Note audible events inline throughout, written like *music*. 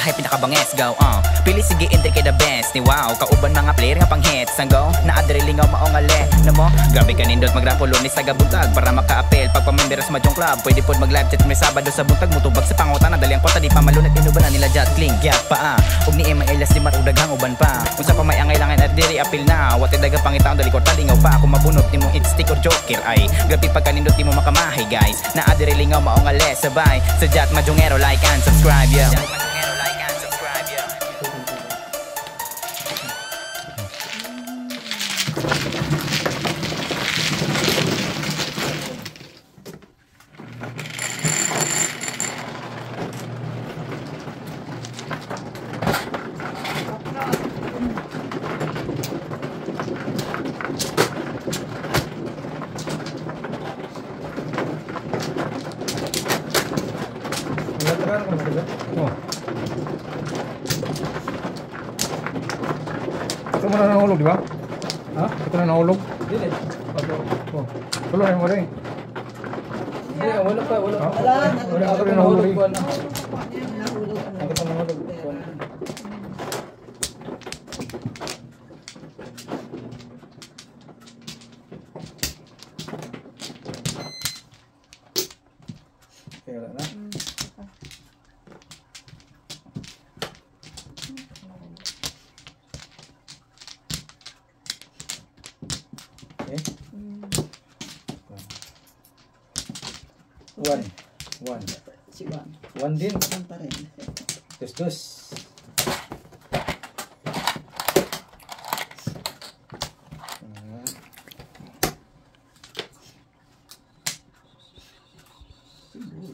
pinaka-hype, pinaka-banges, go, uh. Pili sige, entry kay the best, ni wow, kauban mga player nga pang hits, ang go, na adrelingaw maong ale, na mo, grabe ka nindot magrapulo ni sa gabuntag, para maka-apel, pag pamembera sa madyong club, pwede pod mag-live chat may sabado sa buntag, mutubag sa pangutan, na dali ang kota, di pa malunat, inuban na nila jat, cling, yak pa, ah, ug ni Emma Elias, di marudaghang uban pa, kung sa pa may angailangan at diri apil na, wate daga pangitaon, dali ko talingaw pa, kung mabunot ni mo it's stick or joker, ay, grabe pag kanindot di mo makamahay, guys, na adrelingaw maong ale, sabay, sa jat madyongero, like and subscribe, yeah.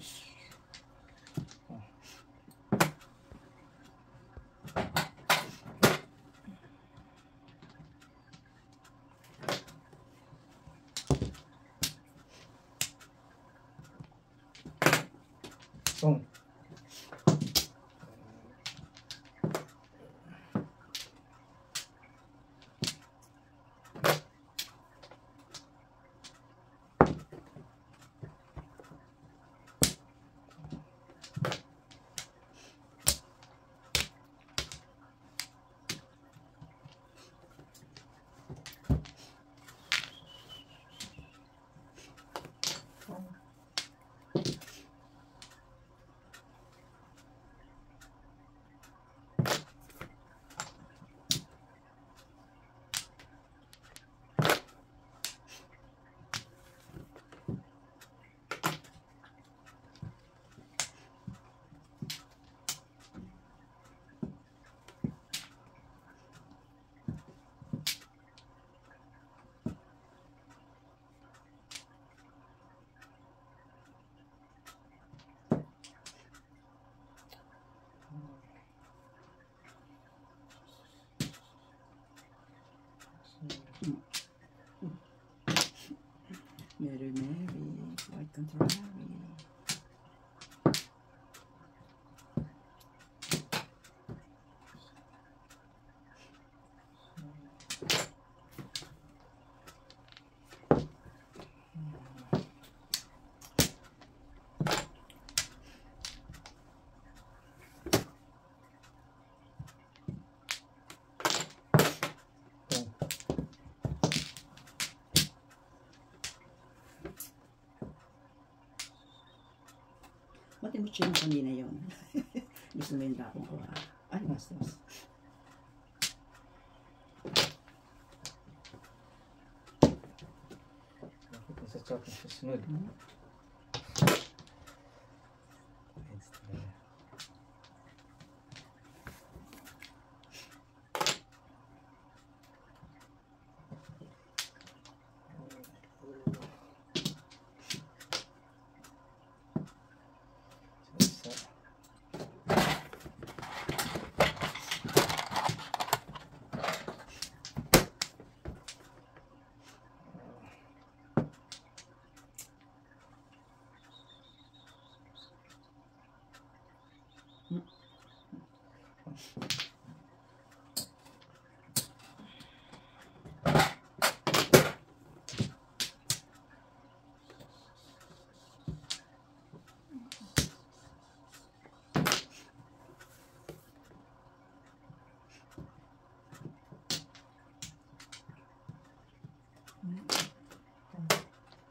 Jesus. Mary, Mary, welcome to Pati mo chino kanina yun. *laughs* Gusto mo yung dako ko. Ay, bastos. Sa chocolate, sa sunod. Mm -hmm.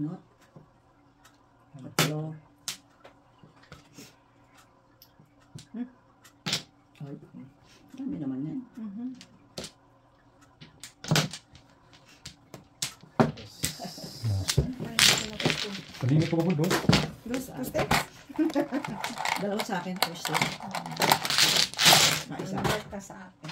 Not. Tatlo. Hmm. Ay, dami naman yan. Mhm. Malinis pa po doon. Dos, dos steps. *laughs* Dalawa sa akin, first step. Isa. Number ka sa akin.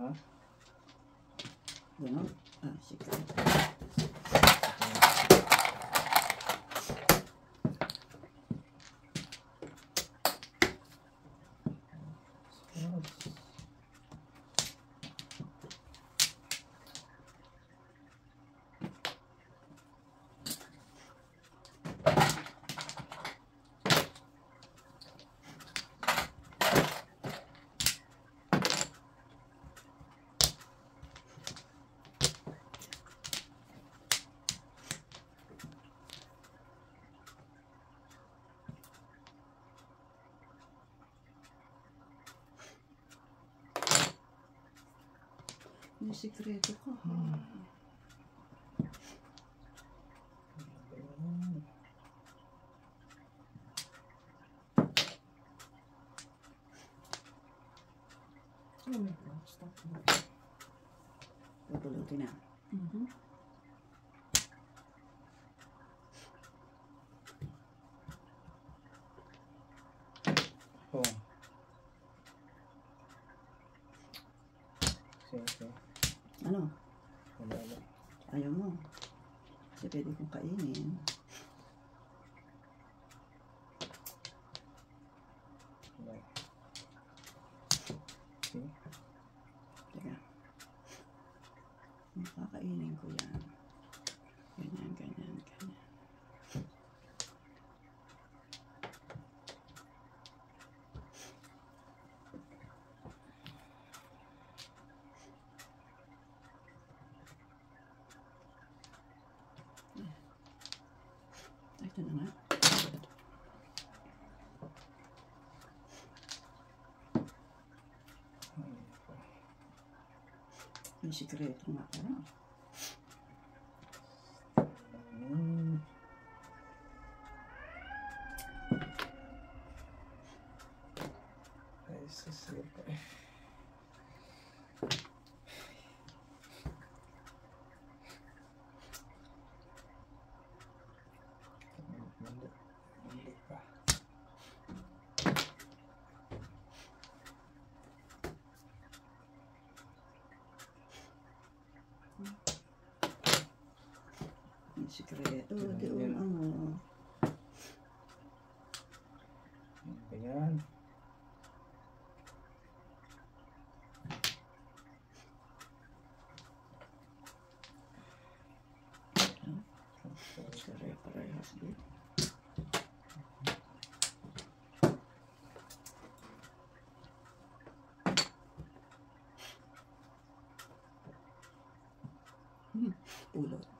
Mga Ganon. Ah, sige. May sikreto ko. Oh my God, stop. Pupulutin na. Mhm. Oh. Sige, sige. Ano? Wala, wala. Ayaw mo. Kasi pwede kong kainin. 入ってんじゃない？くれるな。uno.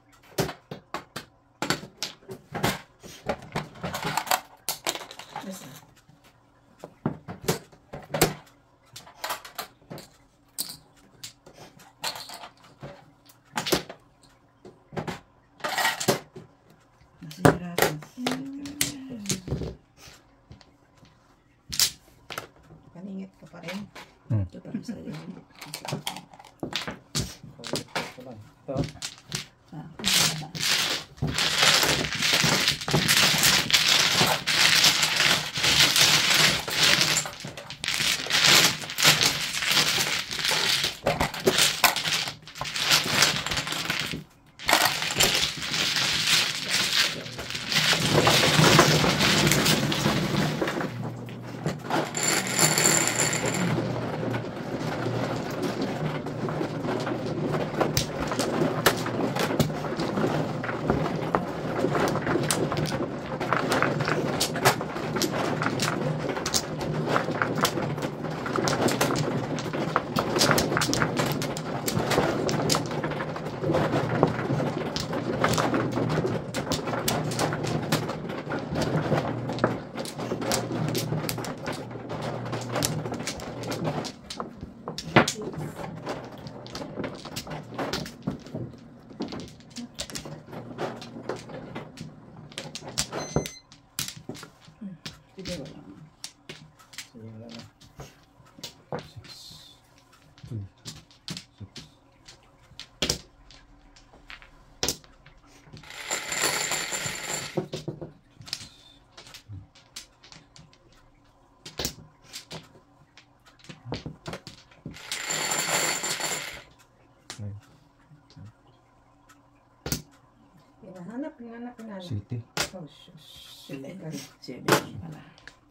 Nanganak na. City. Oh, city. City lang pala.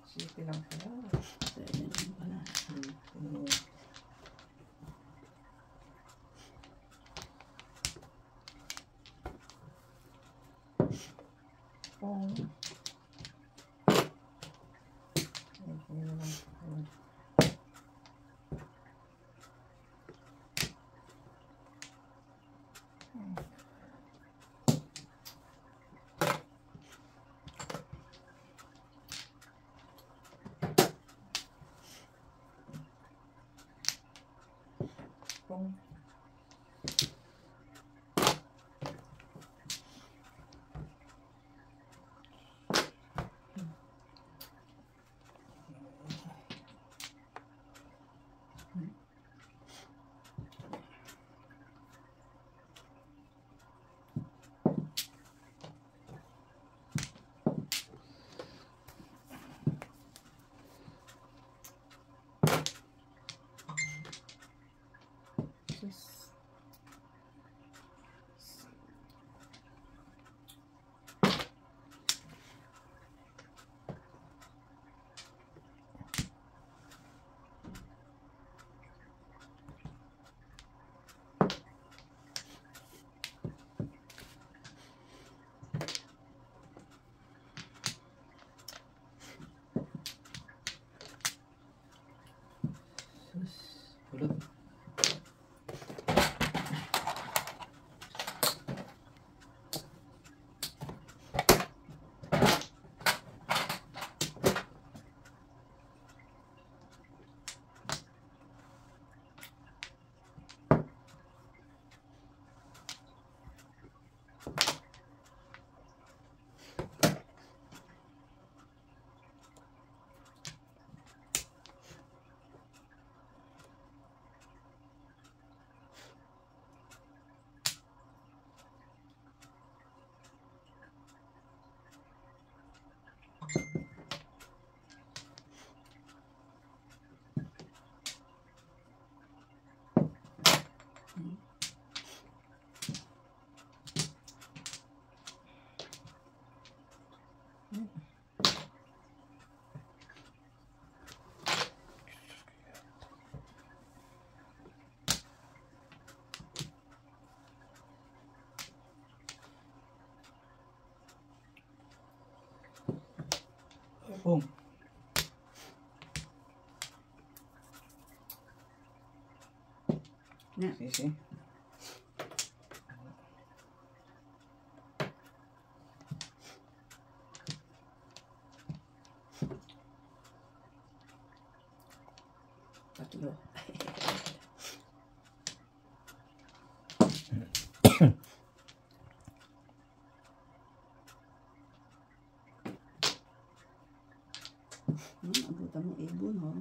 City lang pala. City lang pala. হলো Bom. Na. Sisi. Tatlo. Hmm, abutan mo ibon, ho.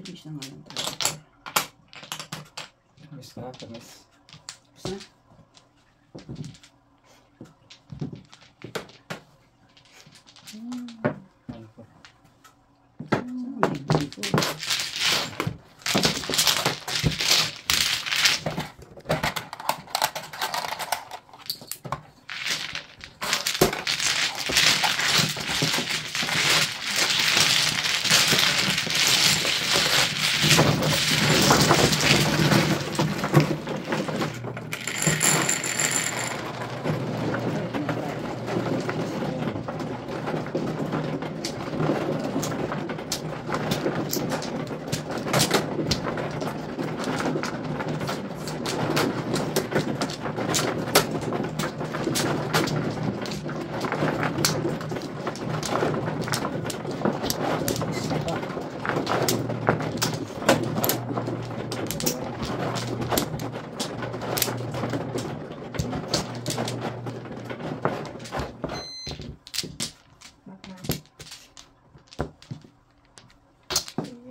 Bilis na nga lang talaga. Miss na, tamis. Tapos na. Ano po? Saan ang ibon ko?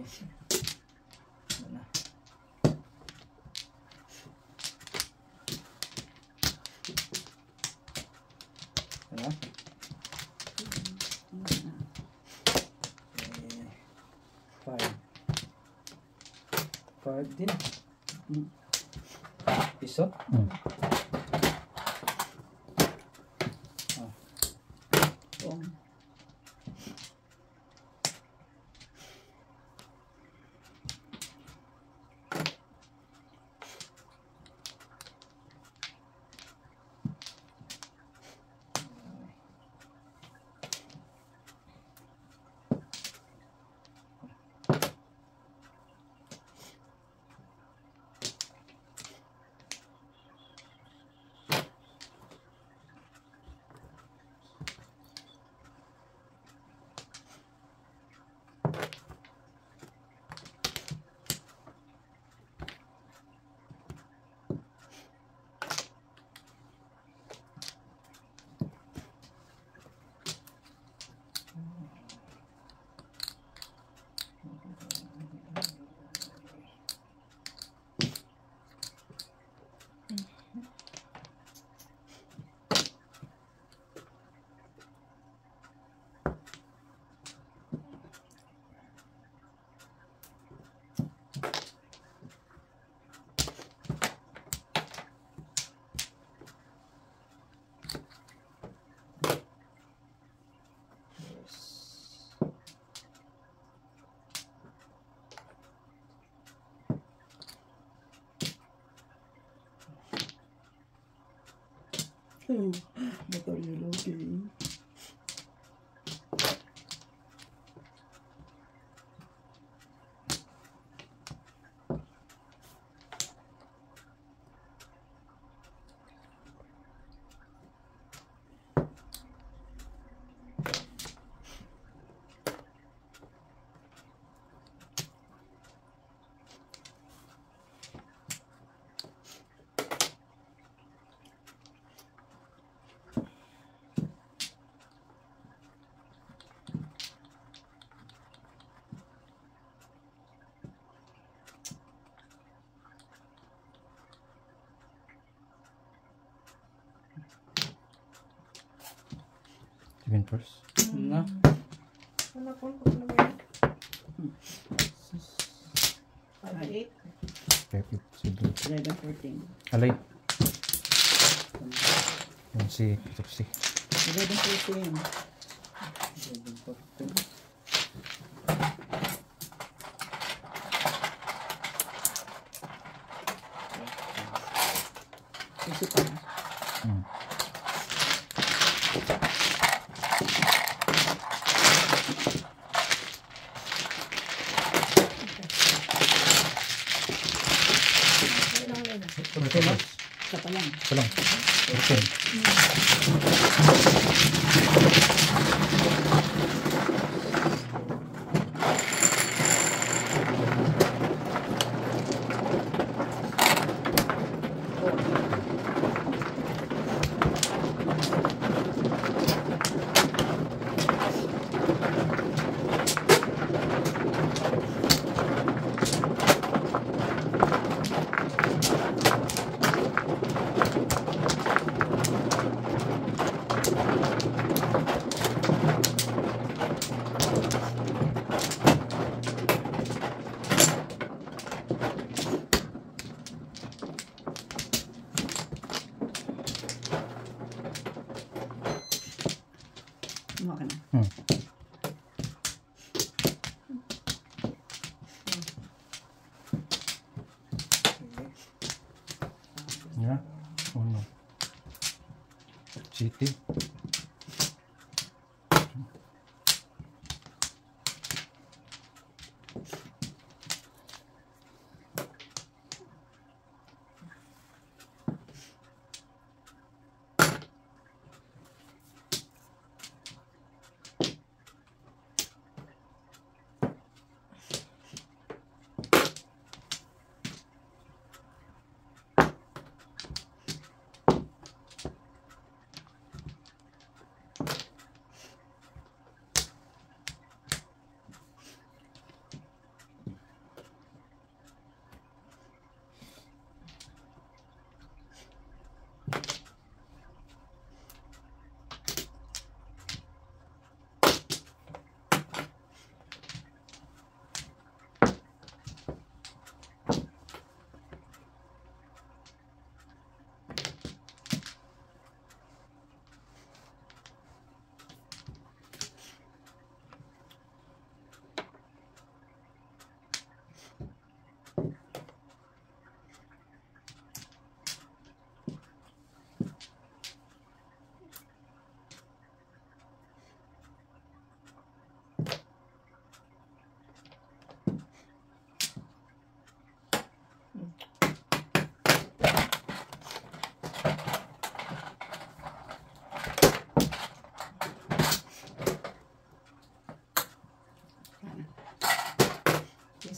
Sige. Ano na? Ano? Eh, Five. Five din. Hmm. Piso? Oh, I thought you were go. Okay. first. Na. Wala po. Wala ba yan? Five, eight. Five, eight, sige. 11, 14. Alay. Yan si Pixie. 11, 14. Kasi pa. Hmm. Ilang yun? Ito lang. Isa pa lang. Ito lang. Ito.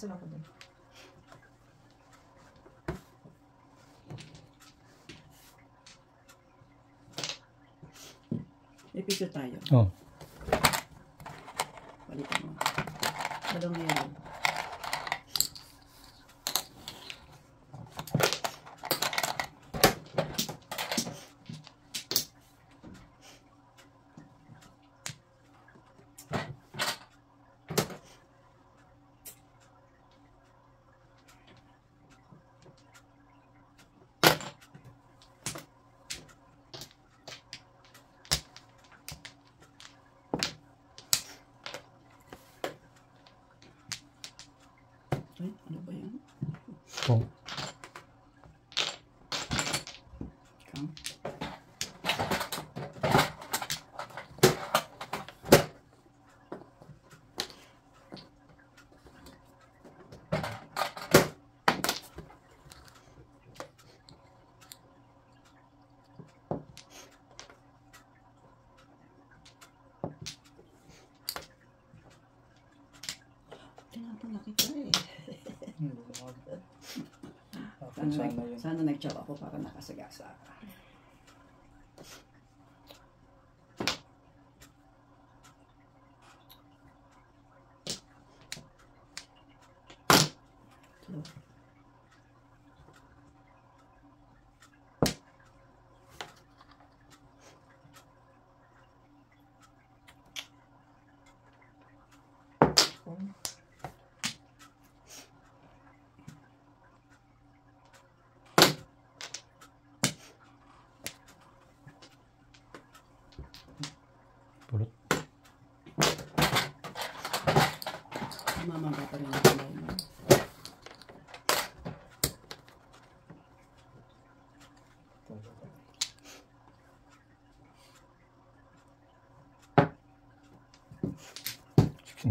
Isa lang ko din. May picture tayo. Oh. Palitan mo. Dalawang yellow. Ay, ano ba yan? Oh. Ikaw? Tinapon na kita eh. Sana, Sana nag, yun. sana nag-job ako para nakasagasa ka. So, Mamangga pa rin ang kamay mo.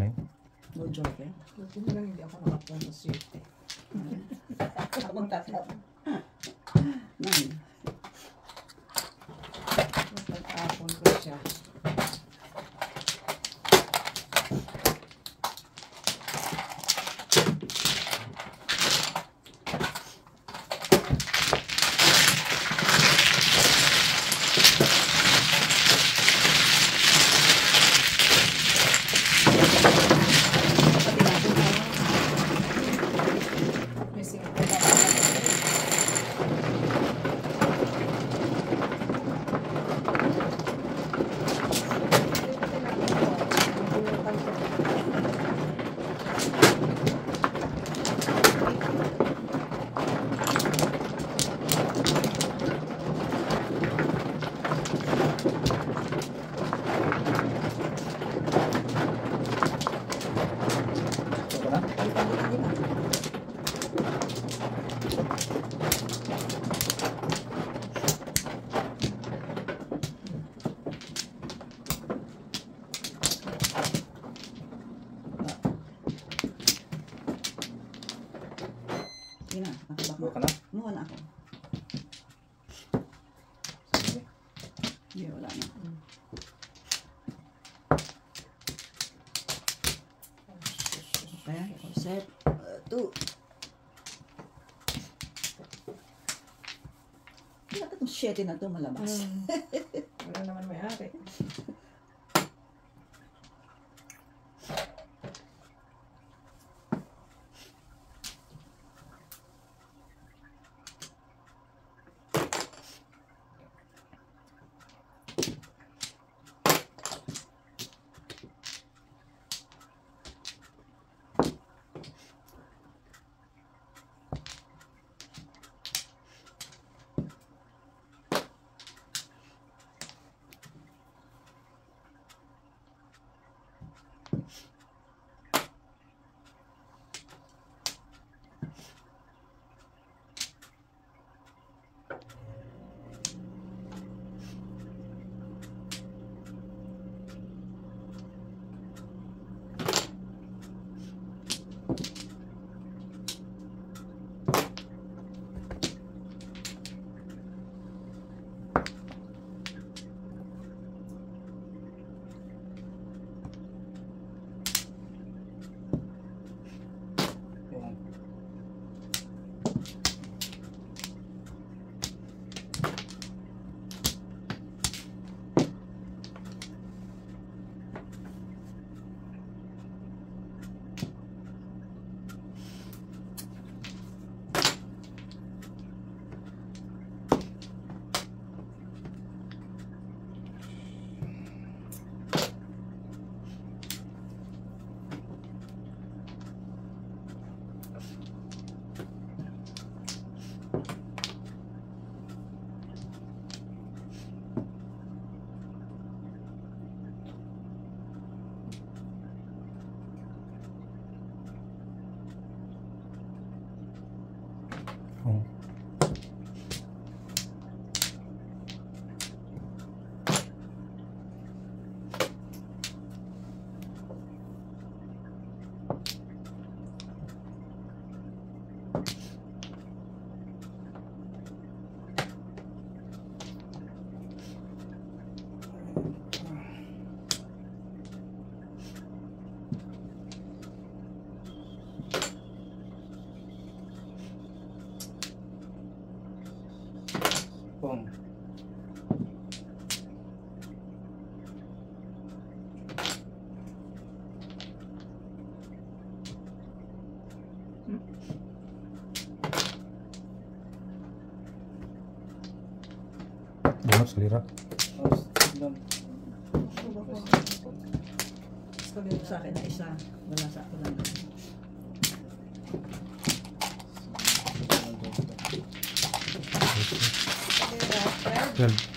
Nine. No joke eh. Buti na lang hindi ako nakapunta sa safety. *laughs* Ako magtatap. Nine. Nagtapon shē tēnā tō mā lā mā sī Bunot sa lira. Sa akin na isa. Wala sa ako lang. Twelve.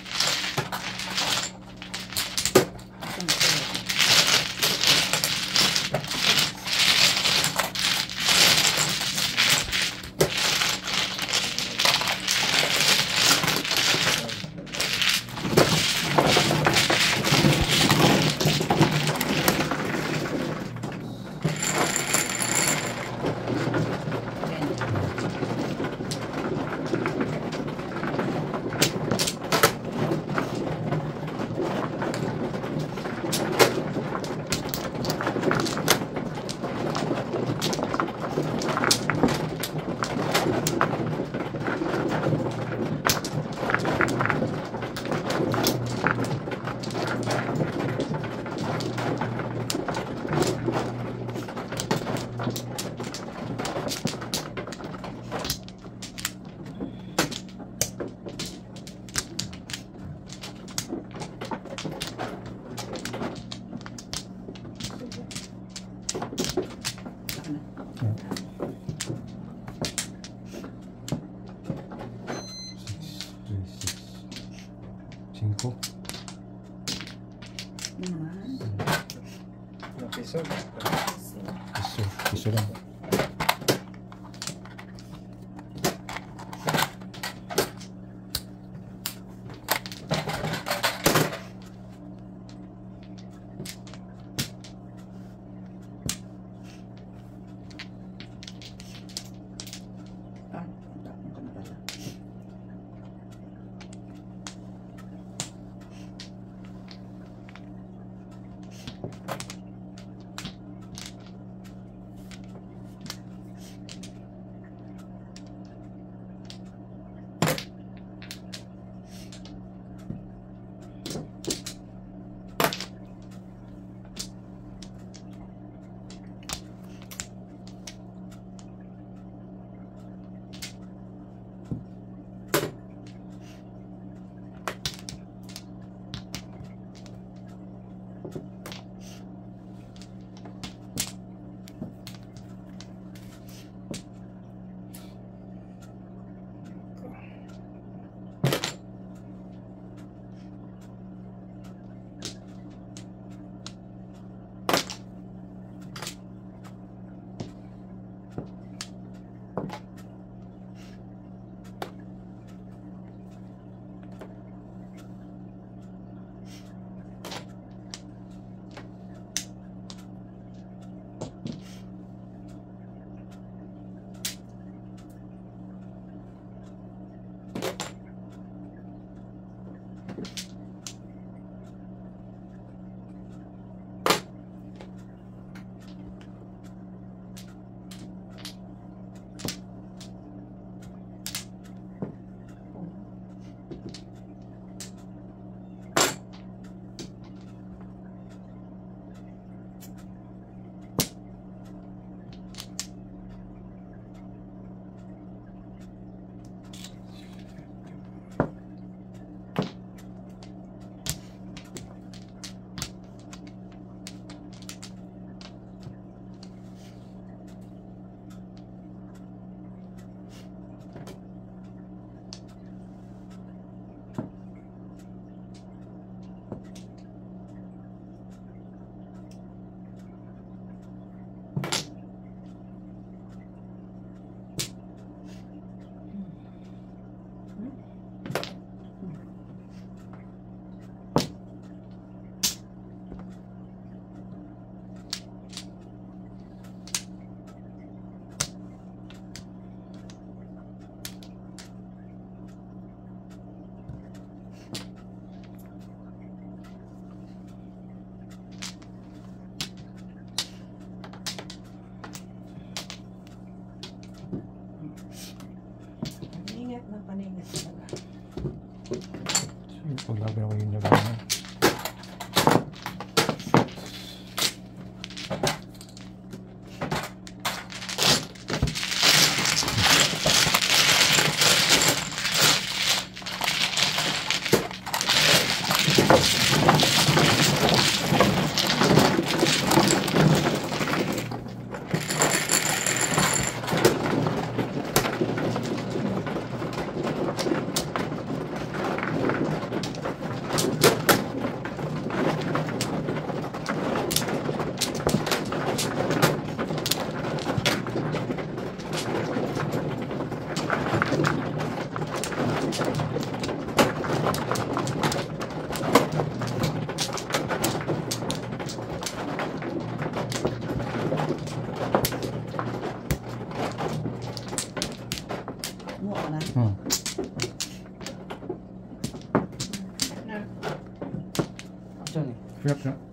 yapacağım.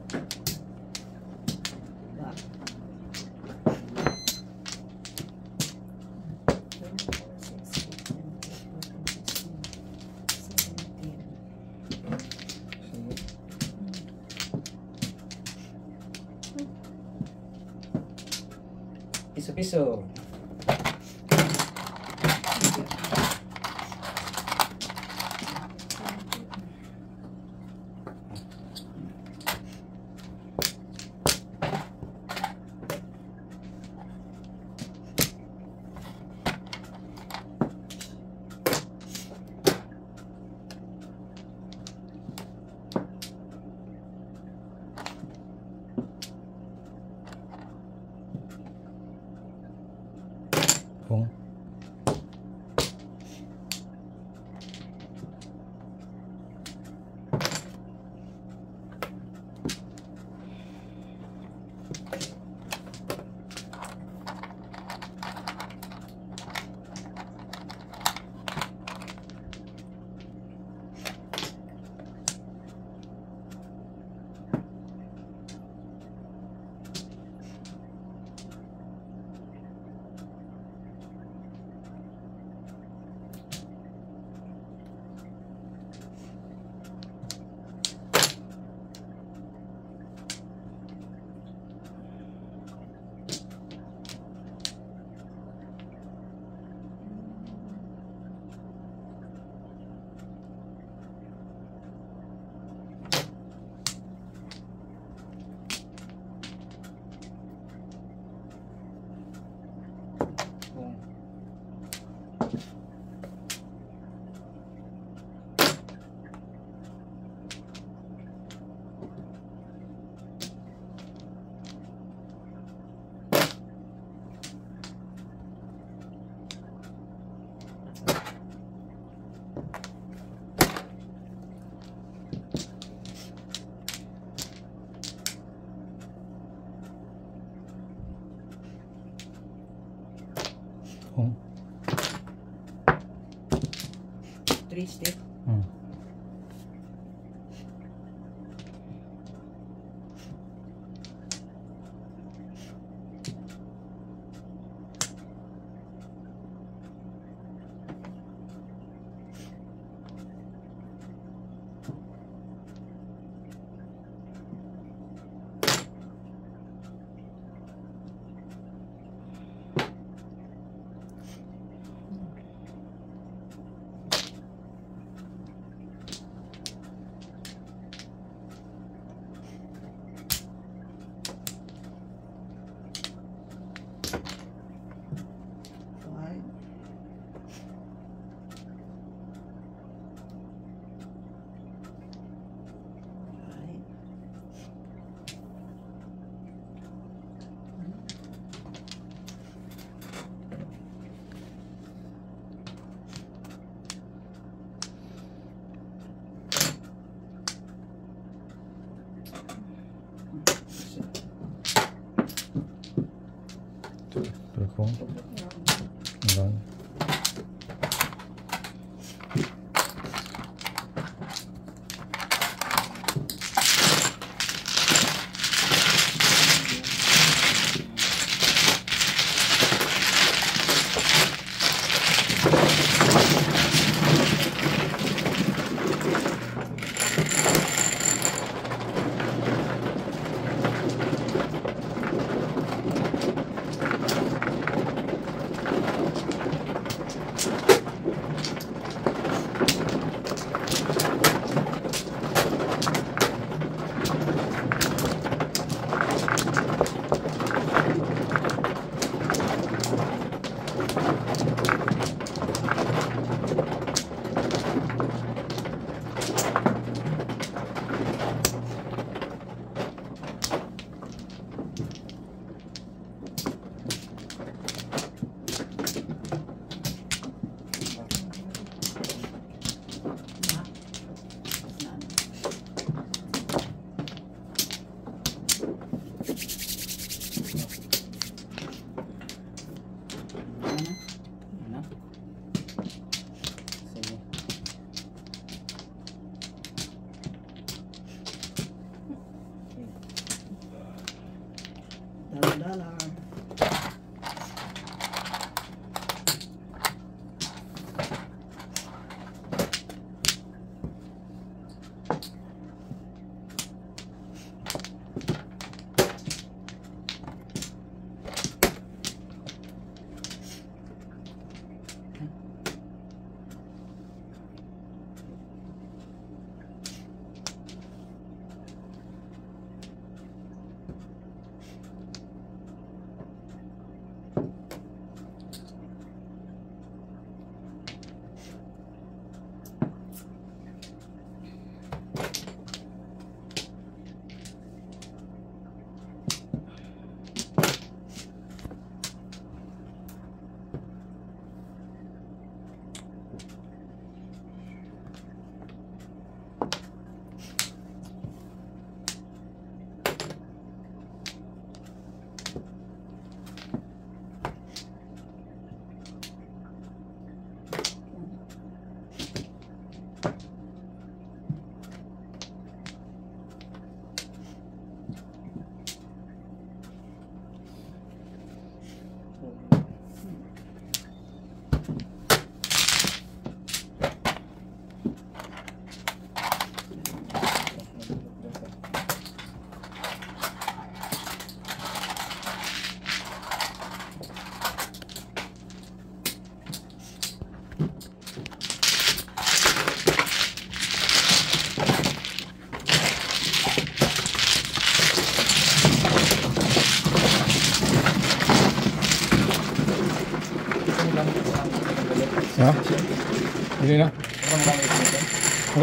Three step. Hmm.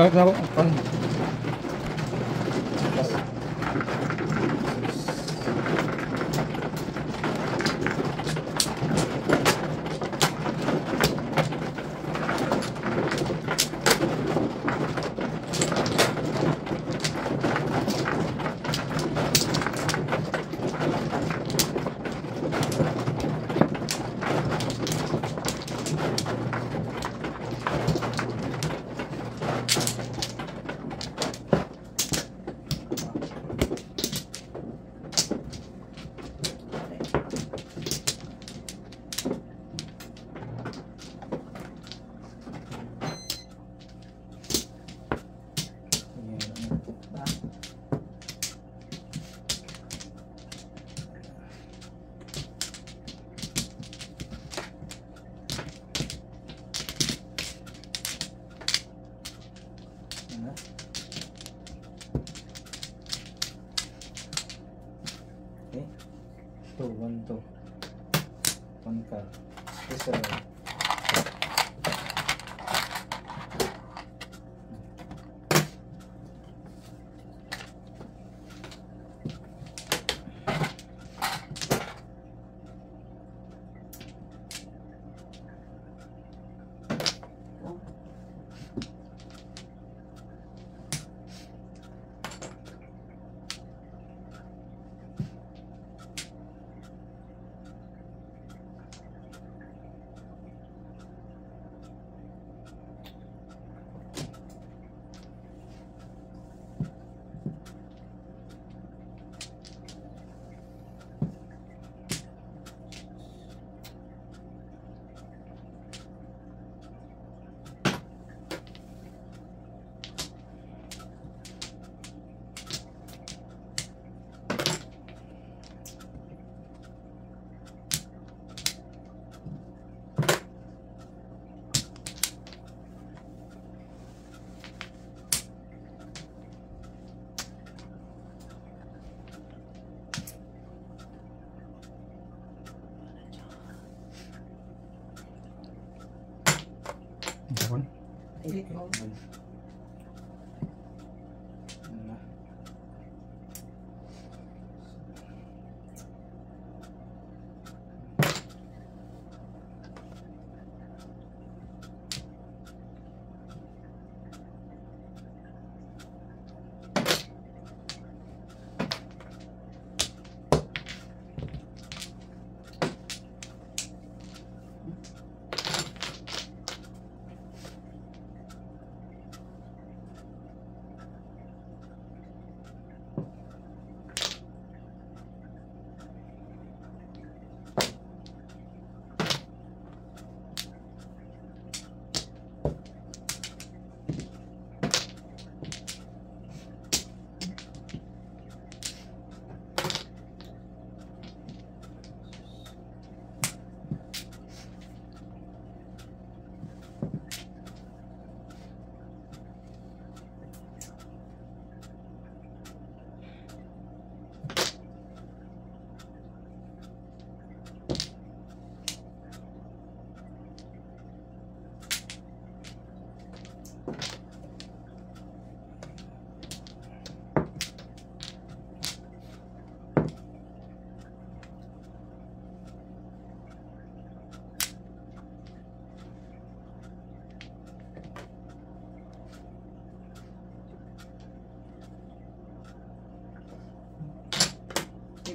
Magkakit na 2, 1, 2. One card. Yes, sir. Amen.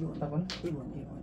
1번, 4번, 1번, 2번.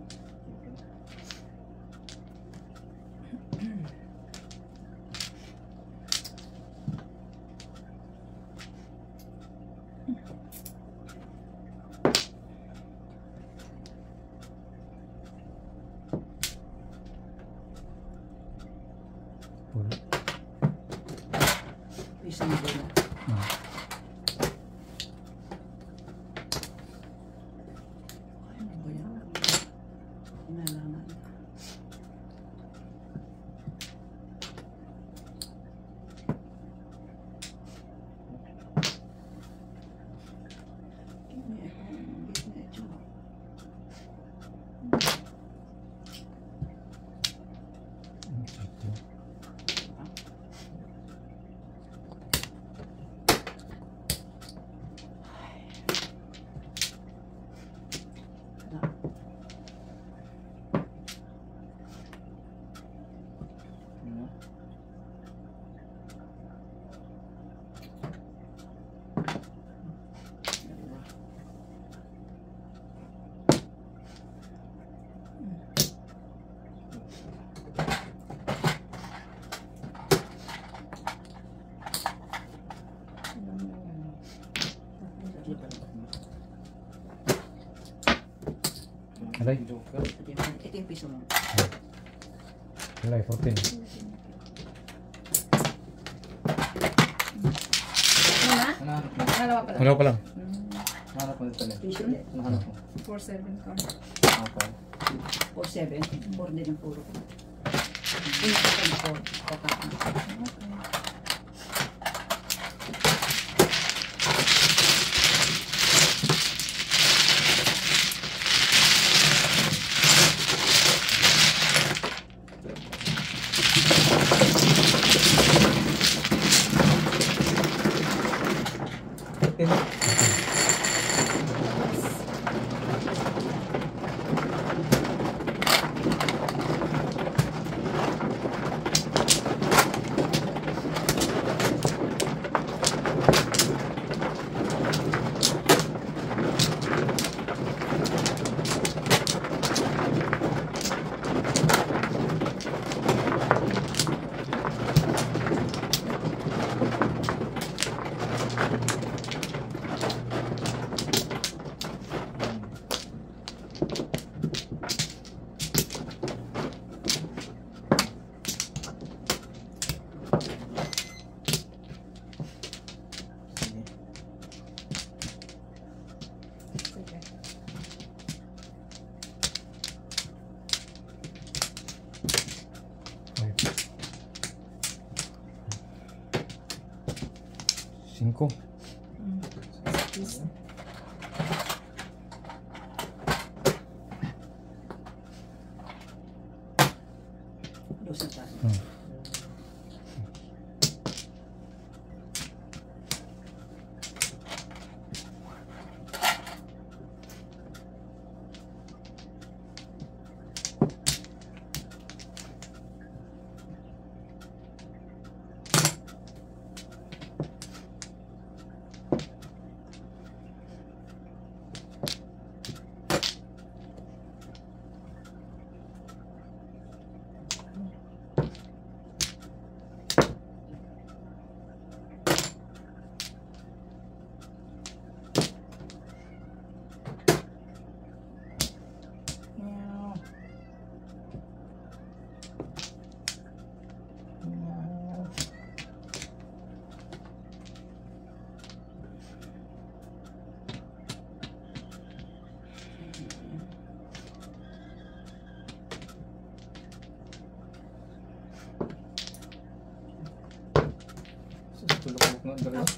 Alay. Joker. Ito yung, ito yung piso mo. Alay, 14. Una? Nahanap mo. Dalawa pala. Wala pa lang. Nahanap mo dito ulit. Piso ulit. Nahanap mo. 4-7 ka. Okay. 4-7. 4 din ang puro ko. Hindi ko pa 4. Kaka.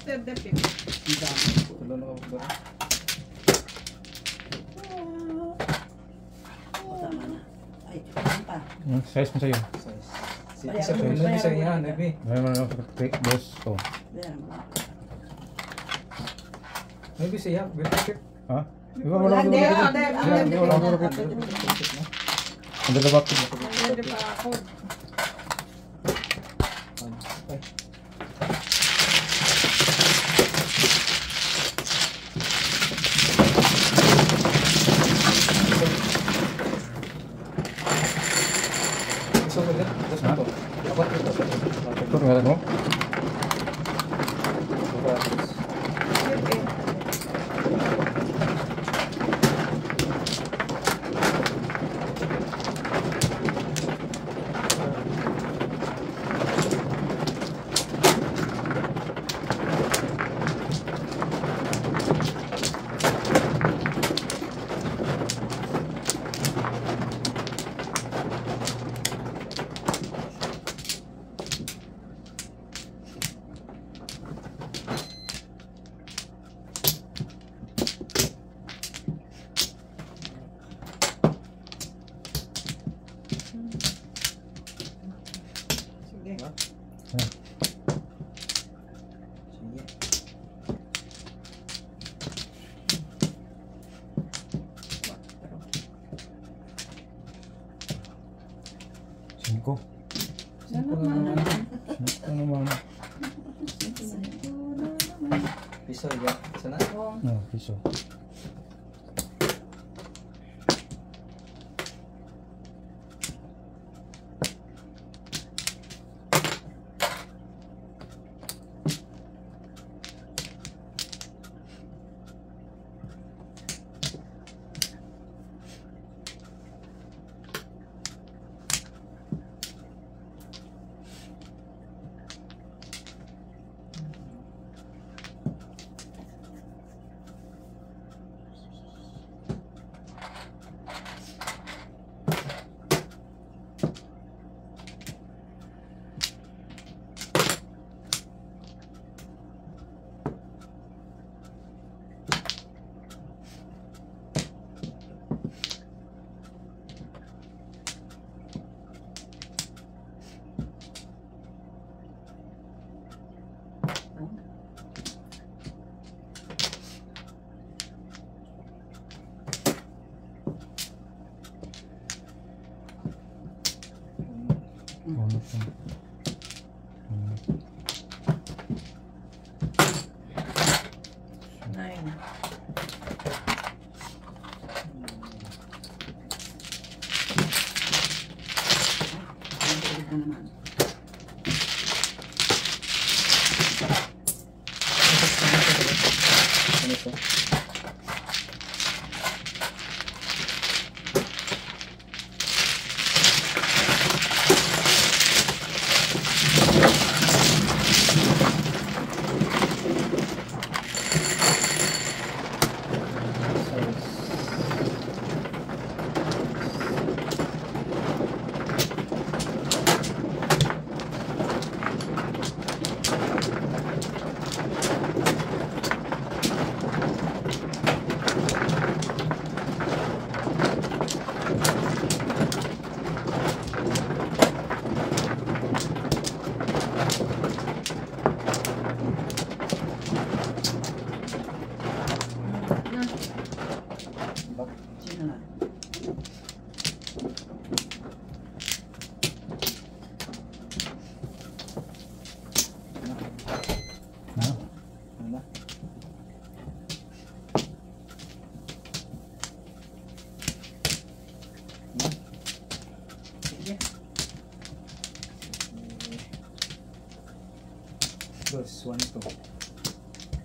After the. Ang dami. Tulog ako dalawa. O, tama na. Ay, pa? Size mo sa'yo. Size. Isa mo, ko lang bayaran isa mo yan, na. Ebi. May mga take boss mo lang. Maybe siya, bitik. Ha? Iba wala Hindi, wala ah, hindi, wala hindi. wala wala wala After the meeting. Ang dalawa ko.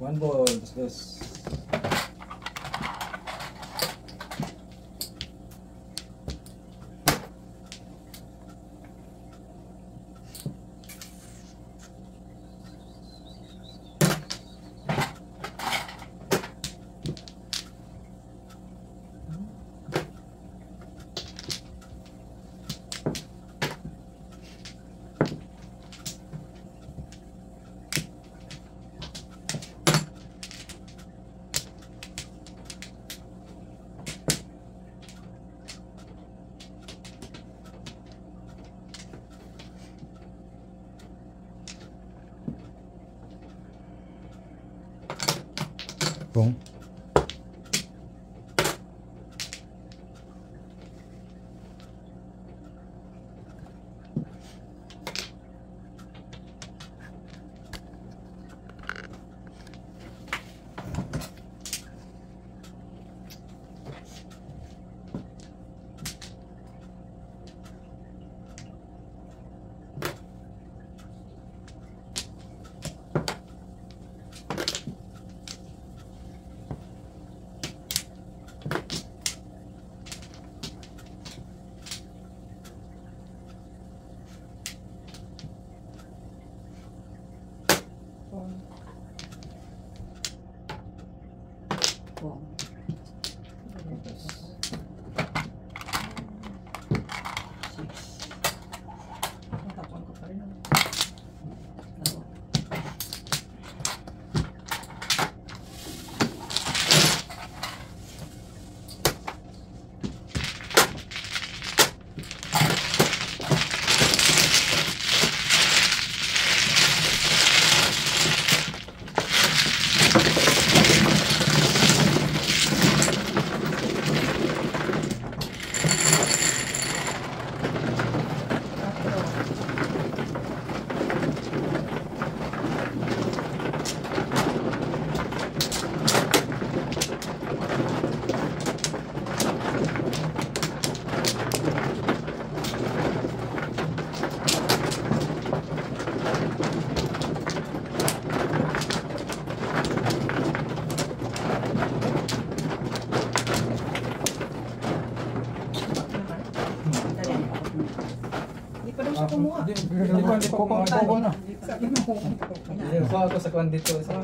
one blow this Kukuha na. Kukuha na. Kukuha ako sa kwan dito. Sa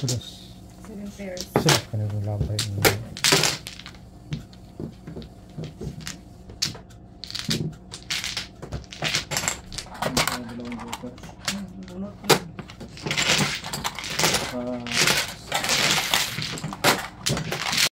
Terus. Seven pairs. Sila ka na yung